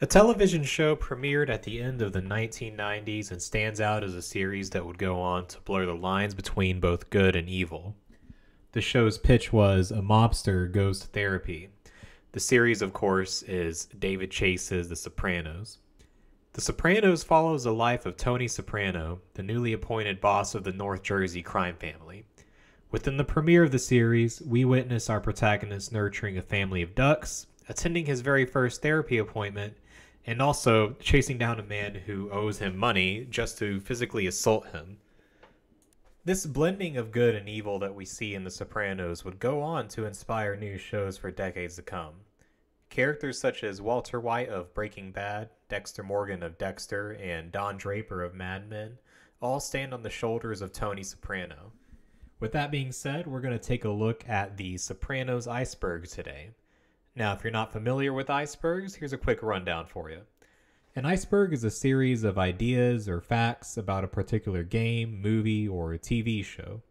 A television show premiered at the end of the 1990s and stands out as a series that would go on to blur the lines between both good and evil. The show's pitch was a mobster goes to therapy. The series, of course, is David Chase's The Sopranos. The Sopranos follows the life of Tony Soprano, the newly appointed boss of the North Jersey crime family. Within the premiere of the series, we witness our protagonist nurturing a family of ducks, attending his very first therapy appointment, and also chasing down a man who owes him money just to physically assault him. This blending of good and evil that we see in The Sopranos would go on to inspire new shows for decades to come. Characters such as Walter White of Breaking Bad, Dexter Morgan of Dexter, and Don Draper of Mad Men all stand on the shoulders of Tony Soprano. With that being said, we're going to take a look at the Sopranos iceberg today. Now, if you're not familiar with icebergs, here's a quick rundown for you. An iceberg is a series of ideas or facts about a particular game, movie, or TV show.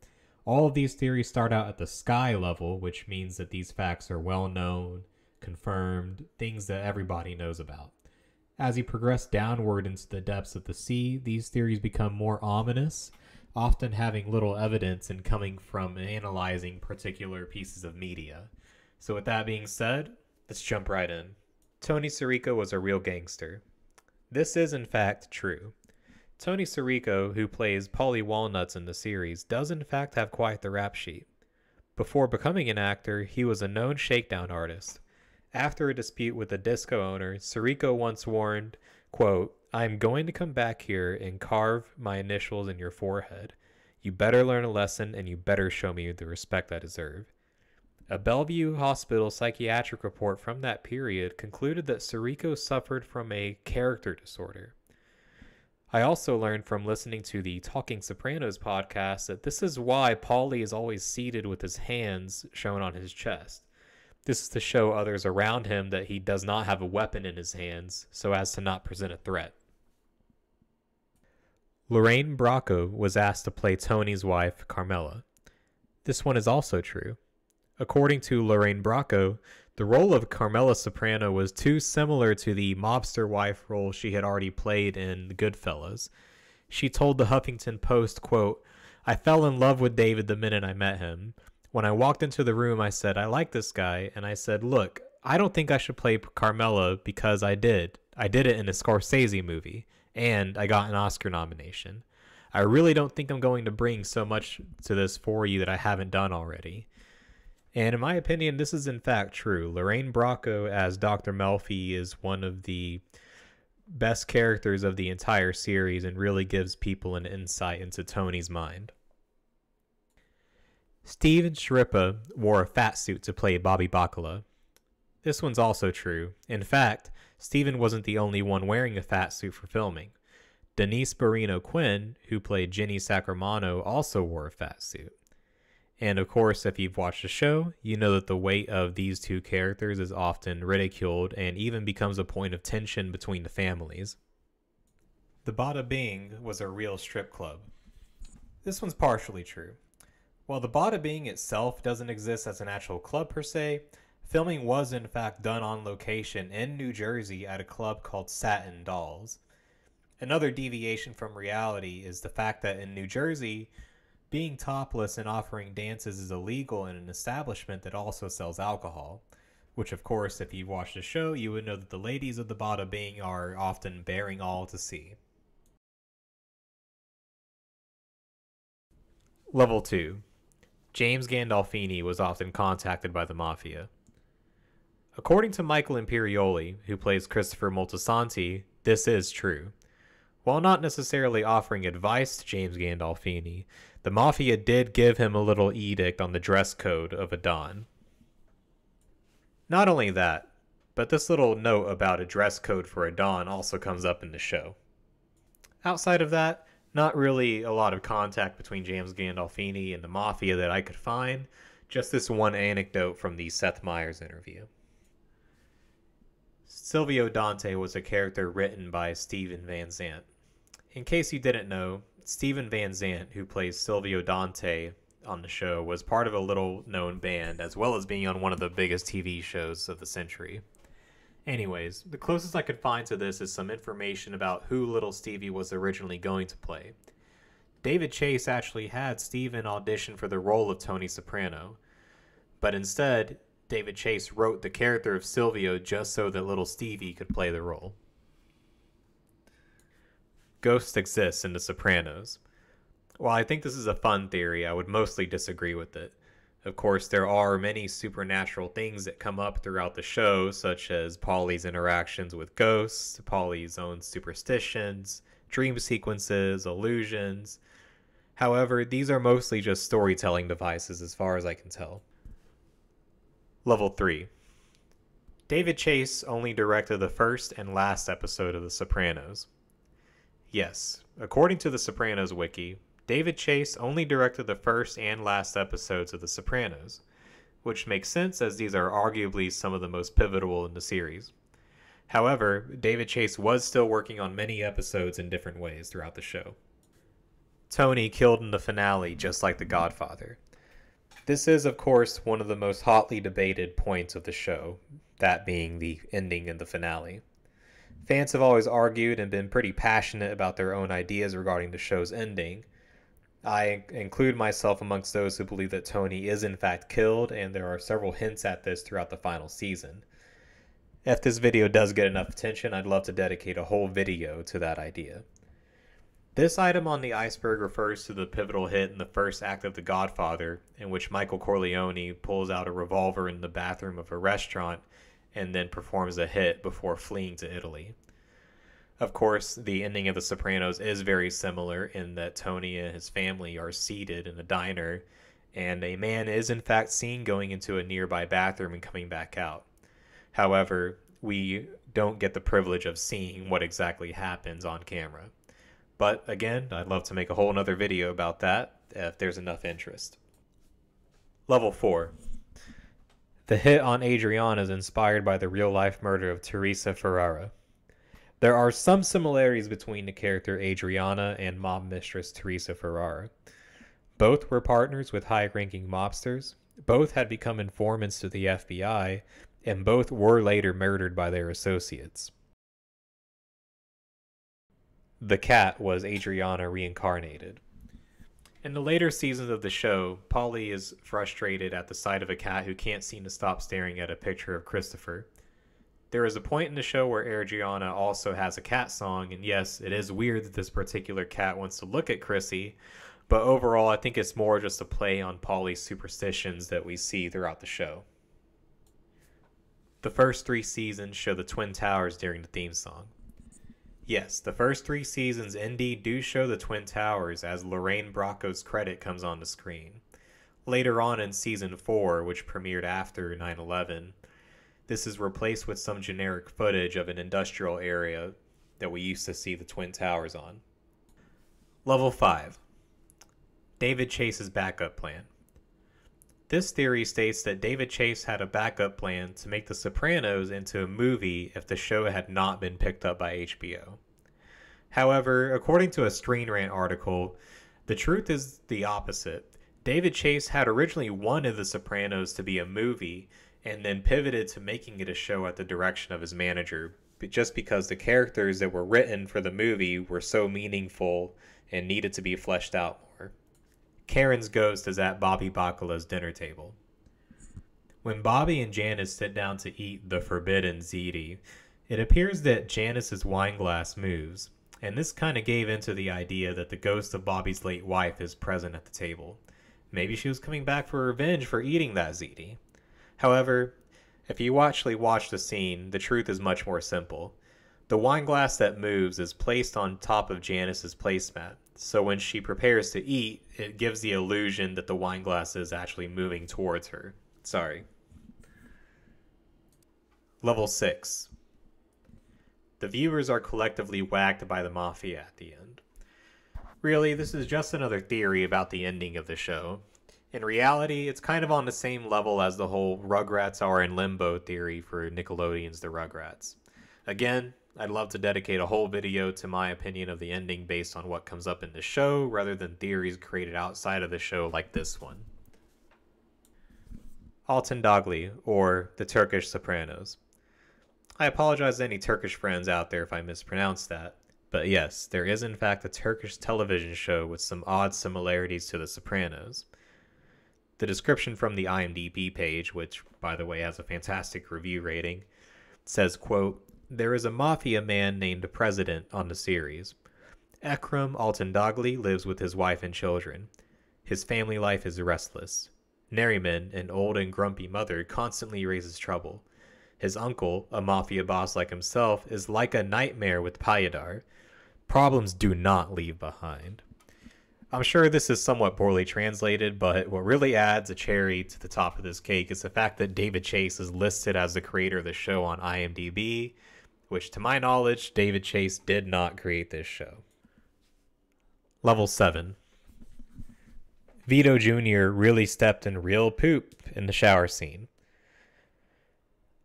All of these theories start out at the sky level, which means that these facts are well known, confirmed, things that everybody knows about. As you progress downward into the depths of the sea, these theories become more ominous, often having little evidence and coming from analyzing particular pieces of media. So, with that being said, let's jump right in. Tony Sirico was a real gangster. This is, in fact, true. Tony Sirico, who plays Paulie Walnuts in the series, does in fact have quite the rap sheet. Before becoming an actor, he was a known shakedown artist. After a dispute with a disco owner, Sirico once warned, quote, I'm going to come back here and carve my initials in your forehead. You better learn a lesson and you better show me the respect I deserve. A Bellevue Hospital psychiatric report from that period concluded that Sirico suffered from a character disorder. I also learned from listening to the Talking Sopranos podcast that this is why Paulie is always seated with his hands shown on his chest. This is to show others around him that he does not have a weapon in his hands so as to not present a threat. Lorraine Bracco was asked to play Tony's wife, Carmela. This one is also true. According to Lorraine Bracco, the role of Carmela Soprano was too similar to the mobster wife role she had already played in The Goodfellas. She told the Huffington Post, quote, I fell in love with David the minute I met him. When I walked into the room, I said, I like this guy. And I said, Look, I don't think I should play Carmela because I did. I did it in a Scorsese movie, and I got an Oscar nomination. I really don't think I'm going to bring so much to this for you that I haven't done already. And in my opinion, this is in fact true. Lorraine Bracco as Dr. Melfi is one of the best characters of the entire series and really gives people an insight into Tony's mind. Steven Schirripa wore a fat suit to play Bobby Bacala. This one's also true. In fact, Steven wasn't the only one wearing a fat suit for filming. Denise Borino Quinn, who played Ginny Sacrimoni, also wore a fat suit. And of course, if you've watched the show, you know that the weight of these two characters is often ridiculed and even becomes a point of tension between the families. The Bada Bing was a real strip club. This one's partially true. While the Bada Bing itself doesn't exist as an actual club per se, filming was in fact done on location in New Jersey at a club called Satin Dolls. Another deviation from reality is the fact that in New Jersey, being topless and offering dances is illegal in an establishment that also sells alcohol. Which, of course, if you've watched the show, you would know that the ladies of the Bada Bing are often bearing all to see. Level 2 James Gandolfini was often contacted by the Mafia. According to Michael Imperioli, who plays Christopher Moltisanti, this is true. While not necessarily offering advice to James Gandolfini, the Mafia did give him a little edict on the dress code of a Don. Not only that, but this little note about a dress code for a Don also comes up in the show. Outside of that, not really a lot of contact between James Gandolfini and the Mafia that I could find, just this one anecdote from the Seth Meyers interview. Silvio Dante was a character written by Steven Van Zandt. In case you didn't know, Steven Van Zandt, who plays Silvio Dante on the show, was part of a little known band, as well as being on one of the biggest TV shows of the century. Anyways, the closest I could find to this is some information about who Little Stevie was originally going to play. David Chase actually had Steven audition for the role of Tony Soprano, but instead, David Chase wrote the character of Silvio just so that little Stevie could play the role. Ghosts exist in The Sopranos. While I think this is a fun theory, I would mostly disagree with it. Of course, there are many supernatural things that come up throughout the show, such as Paulie's interactions with ghosts, Paulie's own superstitions, dream sequences, illusions. However, these are mostly just storytelling devices as far as I can tell. Level 3 David Chase only directed the first and last episode of The Sopranos. Yes, according to the Sopranos wiki, David Chase only directed the first and last episodes of The Sopranos, which makes sense as these are arguably some of the most pivotal in the series. However, David Chase was still working on many episodes in different ways throughout the show. Tony killed in the finale just like The Godfather. This is, of course, one of the most hotly debated points of the show, that being the ending in the finale. Fans have always argued and been pretty passionate about their own ideas regarding the show's ending, I include myself amongst those who believe that Tony is in fact killed, and there are several hints at this throughout the final season. If this video does get enough attention, I'd love to dedicate a whole video to that idea. This item on the iceberg refers to the pivotal hit in the first act of The Godfather, in which Michael Corleone pulls out a revolver in the bathroom of a restaurant and then performs a hit before fleeing to Italy. Of course, the ending of The Sopranos is very similar in that Tony and his family are seated in a diner, and a man is in fact seen going into a nearby bathroom and coming back out. However, we don't get the privilege of seeing what exactly happens on camera. But again, I'd love to make a whole nother video about that if there's enough interest. Level 4. The hit on Adriana is inspired by the real life murder of Teresa Ferrara. There are some similarities between the character Adriana and mob mistress Teresa Ferrara. Both were partners with high ranking mobsters, both had become informants to the FBI, and both were later murdered by their associates. The cat was Adriana reincarnated. In the later seasons of the show, Paulie is frustrated at the sight of a cat who can't seem to stop staring at a picture of Christopher. There is a point in the show where Adriana also has a cat song, and yes, it is weird that this particular cat wants to look at Chrissy, but overall, I think it's more just a play on Paulie's superstitions that we see throughout the show. The first three seasons show the Twin Towers during the theme song. Yes, the first three seasons indeed do show the Twin Towers as Lorraine Bracco's credit comes on the screen. Later on in season 4, which premiered after 9 11, this is replaced with some generic footage of an industrial area that we used to see the Twin Towers on. Level 5 David Chase's backup plan. This theory states that David Chase had a backup plan to make The Sopranos into a movie if the show had not been picked up by HBO. However, according to a Screen Rant article, the truth is the opposite. David Chase had originally wanted The Sopranos to be a movie, and then pivoted to making it a show at the direction of his manager just because the characters that were written for the movie were so meaningful and needed to be fleshed out. Karen's ghost is at Bobby Baccala's dinner table. When Bobby and Janice sit down to eat the forbidden ziti, it appears that Janice's wine glass moves, and this kind of gave into the idea that the ghost of Bobby's late wife is present at the table. Maybe she was coming back for revenge for eating that ziti. However, if you actually watch the scene, the truth is much more simple. The wine glass that moves is placed on top of Janice's placemat, so when she prepares to eat, it gives the illusion that the wine glass is actually moving towards her. Sorry. Level 6 The viewers are collectively whacked by the mafia at the end. Really, this is just another theory about the ending of the show. In reality, it's kind of on the same level as the whole Rugrats are in limbo theory for Nickelodeon's The Rugrats. Again, I'd love to dedicate a whole video to my opinion of the ending based on what comes up in the show rather than theories created outside of the show like this one. Altan Dagli, or The Turkish Sopranos. I apologize to any Turkish friends out there if I mispronounced that. But yes, there is in fact a Turkish television show with some odd similarities to The Sopranos. The description from the IMDb page, which by the way has a fantastic review rating, says, quote, There is a mafia man named President on the series. Ekrem Altındagli lives with his wife and children. His family life is restless. Neriman, an old and grumpy mother, constantly raises trouble. His uncle, a mafia boss like himself, is like a nightmare with Payadar. Problems do not leave behind. I'm sure this is somewhat poorly translated, but what really adds a cherry to the top of this cake is the fact that David Chase is listed as the creator of the show on IMDb, which to my knowledge, David Chase did not create this show. Level 7 Vito Jr. really stepped in real poop in the shower scene.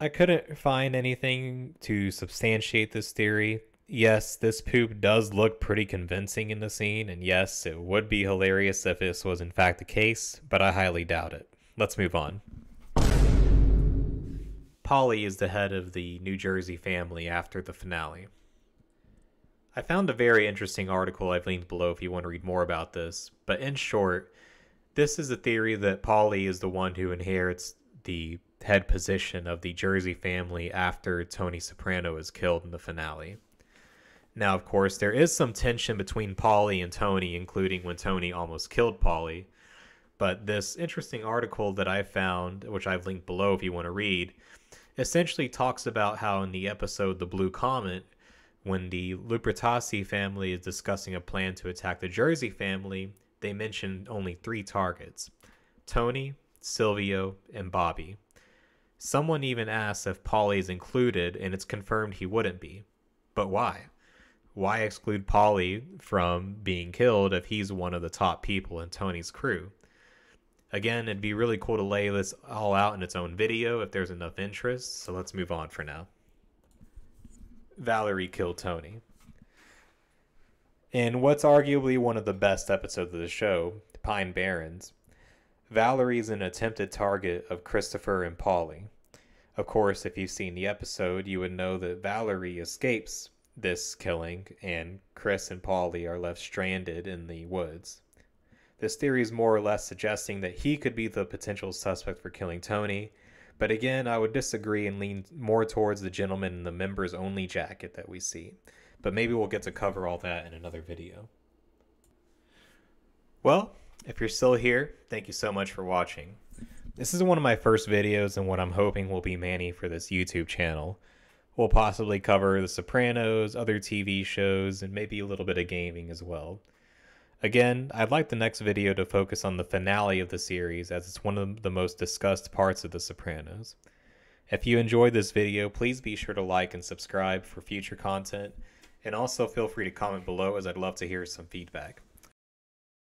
I couldn't find anything to substantiate this theory, yes, this poop does look pretty convincing in the scene, and yes, it would be hilarious if this was in fact the case, but I highly doubt it. Let's move on. Paulie is the head of the New Jersey family after the finale. I found a very interesting article I've linked below if you want to read more about this, but in short, this is a theory that Paulie is the one who inherits the head position of the Jersey family after Tony Soprano is killed in the finale. Now, of course, there is some tension between Paulie and Tony, including when Tony almost killed Paulie. But this interesting article that I found, which I've linked below if you want to read, essentially talks about how in the episode The Blue Comet, when the Lupertazzi family is discussing a plan to attack the Jersey family, they mention only three targets Tony, Silvio, and Bobby. Someone even asks if is included, and it's confirmed he wouldn't be. But why? why exclude Paulie from being killed if he's one of the top people in Tony's crew? Again, it'd be really cool to lay this all out in its own video if there's enough interest, so let's move on for now. Valerie killed Tony. In what's arguably one of the best episodes of the show, Pine Barrens, Valerie is an attempted target of Christopher and Paulie. Of course, if you've seen the episode, you would know that Valerie escapes this killing, and Chris and Paulie are left stranded in the woods. This theory is more or less suggesting that he could be the potential suspect for killing Tony, but again, I would disagree and lean more towards the gentleman in the members only jacket that we see. But maybe we'll get to cover all that in another video. Well, if you're still here, thank you so much for watching. This is one of my first videos and what I'm hoping will be Manny for this YouTube channel. We'll possibly cover The Sopranos, other TV shows, and maybe a little bit of gaming as well. Again, I'd like the next video to focus on the finale of the series as it's one of the most discussed parts of The Sopranos. If you enjoyed this video, please be sure to like and subscribe for future content, and also feel free to comment below as I'd love to hear some feedback.